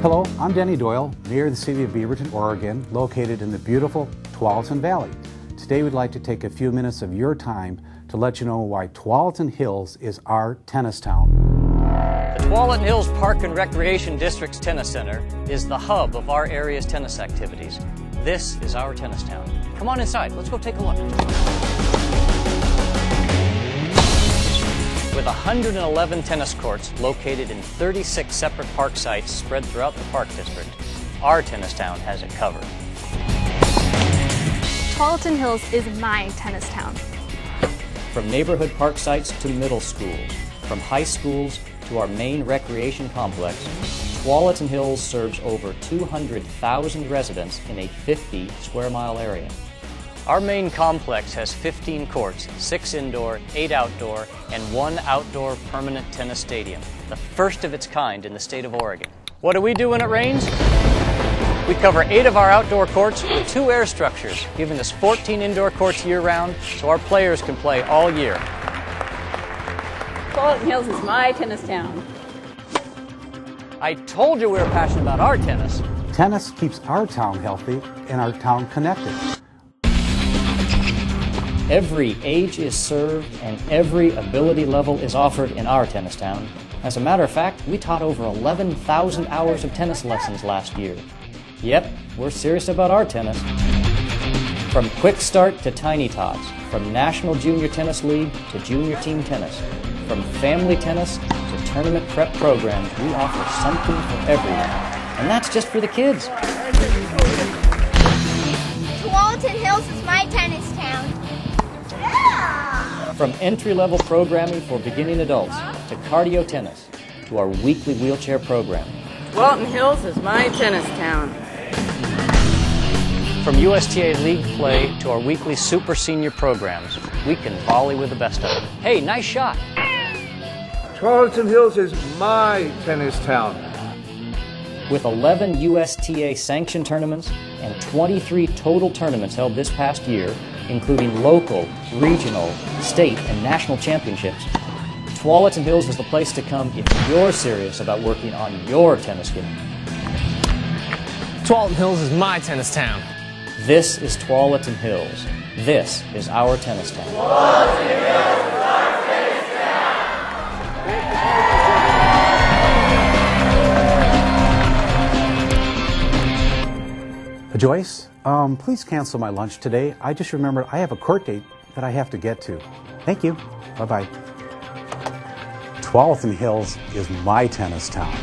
Hello, I'm Denny Doyle, Mayor of the City of Beaverton, Oregon, located in the beautiful Tualatin Valley. Today we'd like to take a few minutes of your time to let you know why Tualatin Hills is our tennis town. The Tualatin Hills Park and Recreation District's tennis center is the hub of our area's tennis activities. This is our tennis town. Come on inside, let's go take a look. 111 tennis courts located in 36 separate park sites spread throughout the park district, our tennis town has it covered. Tualatin Hills is my tennis town. From neighborhood park sites to middle schools, from high schools to our main recreation complex, Tualatin Hills serves over 200,000 residents in a 50 square mile area. Our main complex has 15 courts, 6 indoor, 8 outdoor, and 1 outdoor permanent tennis stadium, the first of its kind in the state of Oregon. What do we do when it rains? We cover 8 of our outdoor courts with 2 air structures, giving us 14 indoor courts year round so our players can play all year. Tualatin Hills is my tennis town. I told you we were passionate about our tennis. Tennis keeps our town healthy and our town connected. Every age is served and every ability level is offered in our tennis town. As a matter of fact, we taught over 11,000 hours of tennis lessons last year. Yep, we're serious about our tennis. From quick start to tiny tots, from National Junior Tennis League to junior team tennis, from family tennis to tournament prep programs, we offer something for everyone. And that's just for the kids. Tualatin Hills is my tennis. From entry level programming for beginning adults to cardio tennis to our weekly wheelchair program. Tualatin Hills is my tennis town. From USTA League play to our weekly super senior programs, we can volley with the best of them. Hey, nice shot. Tualatin Hills is my tennis town. With 11 USTA sanctioned tournaments and 23 total tournaments held this past year, including local, regional, state, and national championships, Tualatin Hills is the place to come if you're serious about working on your tennis game. Tualatin Hills is my tennis town. This is Tualatin Hills. This is our tennis town. Joyce, um, please cancel my lunch today. I just remembered I have a court date that I have to get to. Thank you. Bye bye. Tualatin Hills is my tennis town.